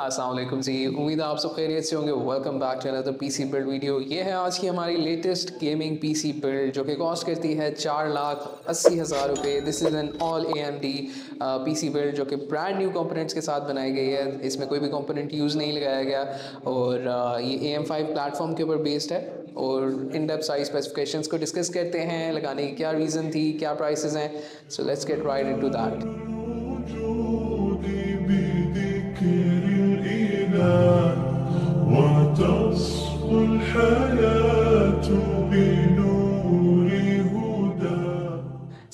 असलम जी। उम्मीद है आप सब खैरियत से होंगे। Welcome back to another PC build video ये है आज की हमारी लेटेस्ट गेमिंग पीसी बिल्ड जो कि कॉस्ट करती है चार लाख अस्सी हज़ार रुपये this is an all A M D P C build जो कि ब्रांड न्यू कंपोनेंट्स के साथ बनाई गई है। इसमें कोई भी कंपोनेंट यूज़ नहीं लगाया गया। और uh, ये ए एम फाइव प्लेटफॉर्म के ऊपर बेस्ड है। और इन डेप साइज़ स्पेसिफिकेशंस को डिस्कस करते हैं। लगाने की क्या रीज़न थी क्या प्राइसेस हैं। So let's get right into that Amen.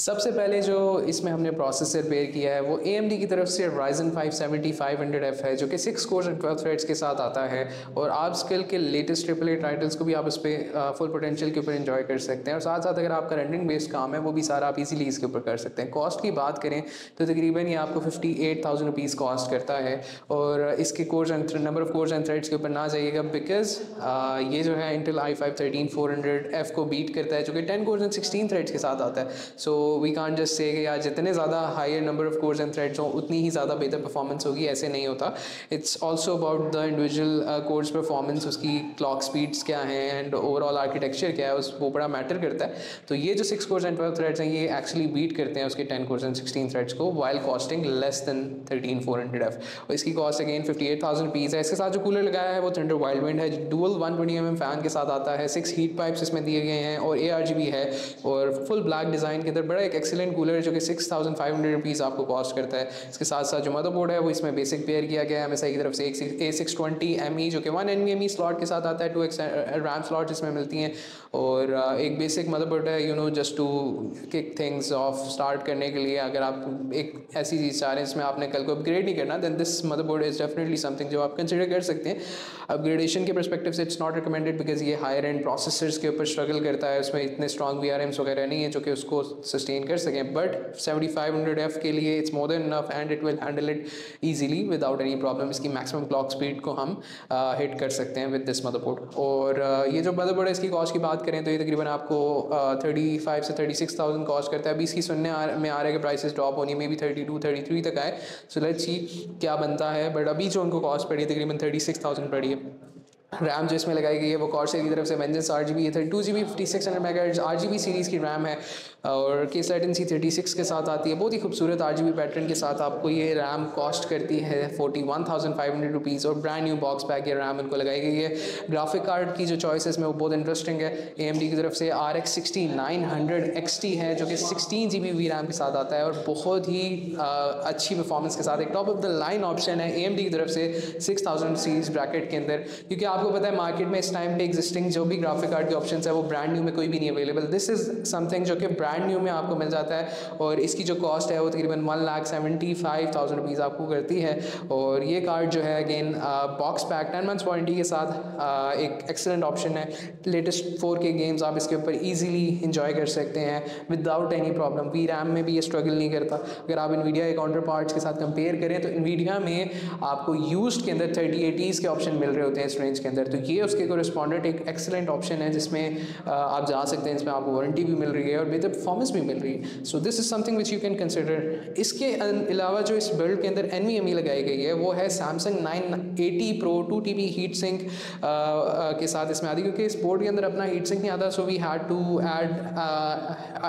सबसे पहले जो इसमें हमने प्रोसेसर पेयर किया है, वो ए की तरफ़ से Ryzen 5 7500F है, जो कि six cores and twelve threads के साथ आता है। और आप स्किल के लेटेस्ट ट्रिपल ए टाइटल्स को भी आप उस पर फुल पोटेंशियल के ऊपर इन्जॉय कर सकते हैं। और साथ साथ अगर आपका रेंडिंग बेस्ड काम है, वो भी सारा आप इजीली इसके ऊपर कर सकते हैं। कॉस्ट की बात करें तो तकरीबन ये आपको fifty eight thousand rupees cost करता है। और इसके cores and number of cores and threads के ऊपर ना जाइएगा बिकॉज़ ये जो है Intel i five thirteen four hundred F को बीट करता है, जो कि ten cores and sixteen threads के साथ आता है। So we can just say कि यार जितने ज़्यादा higher number of cores and threads हों, उतनी ही ज़्यादा बेहतर परफॉर्मेंस होगी, ऐसे नहीं होता। It's also about the individual core performance उसकी क्लॉक स्पीड्स क्या हैं एंड ओवरऑल आर्किटेक्चर क्या है, उस, वो बड़ा मैटर करता है। तो ये जो six cores and twelve threads हैं, ये एक्चुअली बीट करते हैं उसके ten cores and sixteen threads को while costing less than thirteen four hundred F और इसकी cost again fifty eight thousand rupees है। इसके साथ जो कूलर लगाया है, वो थंडर वाइल्ड विंड है। Dual one twenty M M fan के साथ आता है। सिक्स हीट पाइप्स इसमें दिए गए हैं और ए आर जी भी है और फुल ब्लैक डिज़ाइन के अंदर बड़ा एक एक्सेलेंट कूलर है जो कि six thousand five hundred rupees आपको कॉस्ट करता है। इसके साथ साथ जो मदर बोर्ड है वो इसमें बेसिक पेयर किया गया है। एमएसआई की तरफ़ से एक A six twenty M E जो कि वन एन वी स्लॉट के साथ आता है टू एक्स रैम स्लॉट इसमें मिलती हैं। और uh, एक बेसिक मदर बोर्ड है you know just to kick things off start करने के लिए अगर आप एक ऐसी चीज़ चाह रहे हैं जिसमें आपने कल को अपग्रेड नहीं करना then this motherboard is definitely something जो आप कंसिडर कर सकते हैं। अपग्रेडेशन के परस्पेक्टिव से इट्स नॉट रिकमेंडेड बिकॉज़ ये हायर एंड प्रोसेसर्स के ऊपर स्ट्रगल करता है उसमें इतने स्ट्रॉन्ग वी वगैरह नहीं है जो कि उसको सस्टेन कर सकें but seventy five hundred F के लिए it's more than enough and it will handle it easily without any problem इसकी मैक्सिमम क्लॉक स्पीड को हम हिट कर सकते हैं विद दिस मदरबोर्ड और uh, ये जो मदरबोर्ड है इसकी कॉस्ट की बात करें तो ये तकरीबन आपको थर्टी फाइव से थर्टी सिक्स थाउज़ेंड कॉस्ट करता है। अभी इसकी सुनने आ, में आ रहा है कि प्राइसेस ड्रॉप होनी में भी थर्टी टू थर्टी थ्री तक आए। सो लेट्स सी क्या बनता है। बट अभी जो उनको कॉस्ट पड़ी है तकरीबन थर्टी सिक्स थाउज़ेंड पड़ी है। रैम जो इसमें लगाई गई है वो कॉर्सेल की तरफ़ से वेंजेंस आर जी बी है thirty two G B fifty six hundred mega R G B series की रैम है और के सेटन सी थर्टी सिक्स के साथ आती है। बहुत ही खूबसूरत आर जी बी पैटर्न के साथ आपको ये रैम कॉस्ट करती है forty one thousand five hundred rupees और ब्रांड न्यू बॉक्स पैक ये रैम उनको लगाई गई है। ग्राफिक कार्ड की जो चॉइस इसमें वो बहुत इंटरेस्टिंग है। ए एम डी की तरफ़ से R X sixty nine hundred X T है जो कि sixteen G B V RAM के साथ आता है और बहुत ही आ, अच्छी परफॉर्मेंस के साथ एक top of the line option है ए एम डी की तरफ़ से सिक्स थाउज़ेंड सीरीज़ ब्रैकेट के अंदर। क्योंकि आपको पता है मार्केट में इस टाइम पे एग्जिस्टिंग जो भी ग्राफिक कार्ड के ऑप्शन है वो ब्रांड न्यू में कोई भी नहीं अवेलेबल दिस इज़ समथिंग जो कि ब्रांड न्यू में आपको मिल जाता है और इसकी जो कॉस्ट है वो तकरीबन one lakh seventy five thousand rupees आपको करती है. और ये कार्ड जो है again box pack ten months warranty के साथ uh, एक एक्सेलेंट ऑप्शन है. लेटेस्ट फोर के गेम्स आप इसके ऊपर ईजिली इंजॉय कर सकते हैं without any problem V RAM में भी ये स्ट्रगल नहीं करता. अगर आप इनवीडिया के काउंटर पार्ट्स के साथ कंपेयर करें तो इन इनवीडिया में आपको यूज़ के अंदर थर्टी एटीज़ के ऑप्शन मिल रहे होते हैं इस रेंज के अंदर। तो ये उसके कोरिस्पॉन्डेंट एक एक्सेलेंट ऑप्शन है जिसमें आप जा सकते हैं इसमें आपको वारंटी भी मिल रही है और बेहतर परफॉर्मेंस भी मिल रही है। So this is something which you can consider इसके अलावा जो इस बिल्ड के अंदर एन वी लगाई गई है, वो है Samsung nine eighty pro two T heat sink के साथ इसमें आती क्योंकि इस बोर्ड के अंदर अपना हीट सिंक नहीं आता so we had to add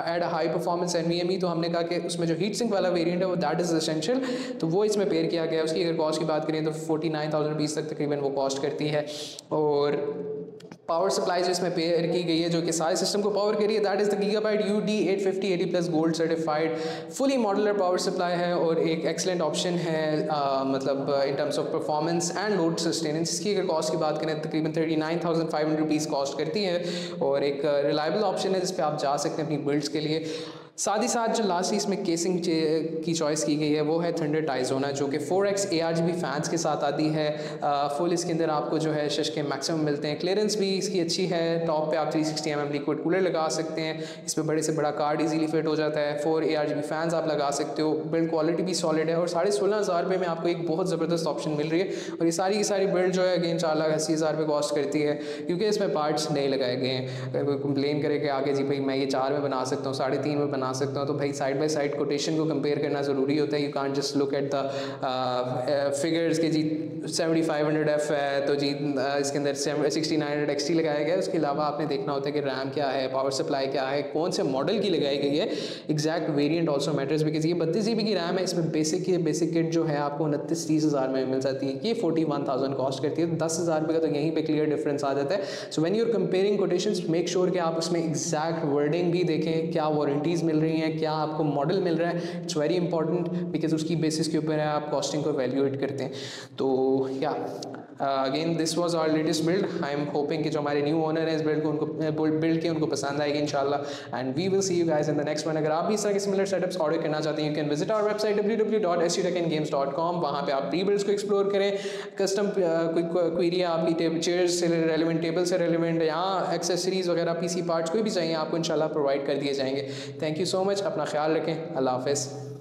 add high performance an तो हमने कहा कि उसमें जो हीट सिंक वाला वेरियंट है, वो दैट इज़ असेंशियल तो वो इसमें पेयर किया गया उसकी अगर कॉस्ट की बात करें तो फोर्टी नाइन थाउज़ेंड रुपीज़ तक तकरीबन वो कॉस्ट करती है। और पावर सप्लाई जो इसमें पेयर की गई है जो कि सारे सिस्टम को पावर करी है that is the Gigabyte U D eight fifty eighty plus gold certified fully modular power supply है और एक एक्सलेंट ऑप्शन है आ, मतलब in terms of performance and load sustenance इसकी अगर कॉस्ट की बात करें तकरीबन thirty nine thousand five hundred rupees cost करती है और एक रिलायबल ऑप्शन है जिस पर आप जा सकते हैं अपनी बिल्ड्स के लिए। साथ ही साथ जो लास्ट इसमें केसिंग की चॉइस की गई है, वो है थंडर टाइजोना जो कि four X A R G B fans के साथ आती है। फुल इसके अंदर आपको जो है शश के मैक्सिमम मिलते हैं। क्लियरेंस भी इसकी अच्छी है टॉप पे आप three sixty M M liquid cooler लगा सकते हैं। इसमें बड़े से बड़ा कार्ड इजीली फिट हो जाता है। Four A R G B fans आप लगा सकते हो। बिल्ड क्वालिटी भी सॉलिड है और साढ़े सोलह हज़ार रुपये में आपको एक बहुत ज़बरदस्त ऑप्शन मिल रही है। और ये सारी की सारी बिल्ड जो है अगेन चार लाख अस्सी हज़ार रुपये कॉस्ट करती है, क्योंकि इसमें पार्ट्स नहीं लगाए गए हैं। कंप्लेन करे कि आगे जी भाई मैं ये चार में बना सकता हूँ, साढ़े तीन में बना सकता हूँ। तो भाई साइड बाई साइड कोटेशन को कंपेयर करना ज़रूरी होता है। You can just look at the figures के जी सेवेंटी फाइव हंड्रेड एफ़ है तो जी इसके अंदर सिक्सटी नाइन हंड्रेड एक्सटी लगाया गया उसके अलावा आपने देखना होता है कि रैम क्या है पावर सप्लाई क्या है, कौन से मॉडल की लगाई गई है। Exact variant also matters because ये बत्तीस जी की रैम है। इसमें बेसिक ये बेसिक किट जो है, आपको उनतीस, तीस हज़ार में मिल जाती है। ये फोर्टी वन थाउज़ेंड कॉस्ट करती है। तो दस हज़ार रुपये का तो यहीं पर क्लियर डिफरेंस आ जाता है। So when you're comparing quotation make sure कि आप उसमें एग्जैक्ट वर्डिंग भी देखें। क्या वारंटीज़ मिल रही हैं, क्या आपको मॉडल मिल रहा है? इट्स वेरी इंपॉर्टेंट बिकॉज़ उसकी बेसिस के ऊपर आप कॉस्टिंग को वैल्यूएट करते हैं। तो या again this was our latest build I am hoping कि जो हमारे न्यू ओनर हैं इस बिल्ड को उनको बिल्ड के उनको पसंद आएगी, इंशाल्लाह। And we will see you guys in the next one अगर आप भी इस तरह के सिमिलर सेटअप्स ऑर्डर करना चाहते हैं you can visit our website www.sutekingames.com वहाँ पे आप प्री बिल्ड्स को एक्सप्लोर करें। कस्टम कोई क्वेरी आपकी चेयर्स से रेलिवेंट टेबल से रेलिवेंट या एक्सेसरीज वगैरह पीसी पार्ट्स कोई भी चाहिए, आपको इंशाल्लाह प्रोवाइड कर दिए जाएँगे। यू सो मच अपना ख्याल रखें. अल्लाह हाफिज़.